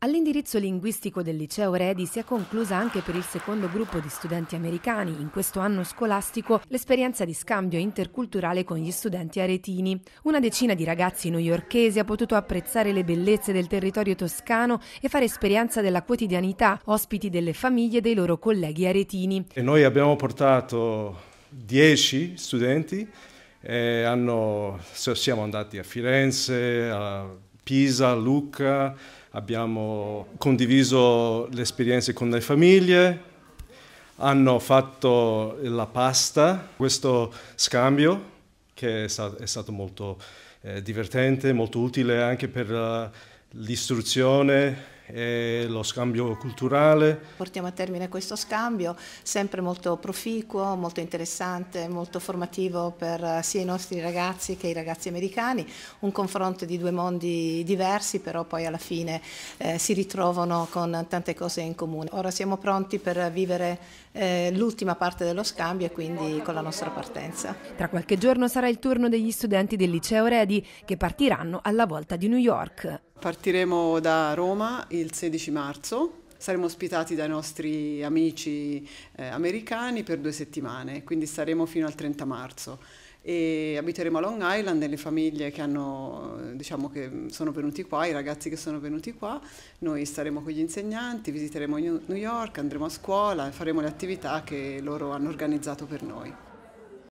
All'indirizzo linguistico del liceo Redi si è conclusa anche per il secondo gruppo di studenti americani in questo anno scolastico l'esperienza di scambio interculturale con gli studenti aretini. Una decina di ragazzi newyorkesi ha potuto apprezzare le bellezze del territorio toscano e fare esperienza della quotidianità, ospiti delle famiglie dei loro colleghi aretini. E noi abbiamo portato 10 studenti, hanno, siamo andati a Firenze, a Pisa, Lucca, abbiamo condiviso le esperienze con le famiglie, hanno fatto la pasta, questo scambio che è stato, molto eh, divertente, molto utile anche per uh, l'istruzione e lo scambio culturale. Portiamo a termine questo scambio, sempre molto proficuo, molto interessante, molto formativo per eh, sia i nostri ragazzi che i ragazzi americani, un confronto di due mondi diversi, però poi alla fine eh, si ritrovano con tante cose in comune. Ora siamo pronti per vivere eh, l'ultima parte dello scambio e quindi con la nostra partenza. Tra qualche giorno sarà il turno degli studenti del liceo Redi che partiranno alla volta di New York. Partiremo da Roma il 16 marzo, saremo ospitati dai nostri amici eh, americani per due settimane, quindi staremo fino al 30 marzo. E abiteremo a Long Island nelle famiglie che, hanno, diciamo che sono venuti qua, i ragazzi che sono venuti qua, noi staremo con gli insegnanti, visiteremo New York, andremo a scuola e faremo le attività che loro hanno organizzato per noi.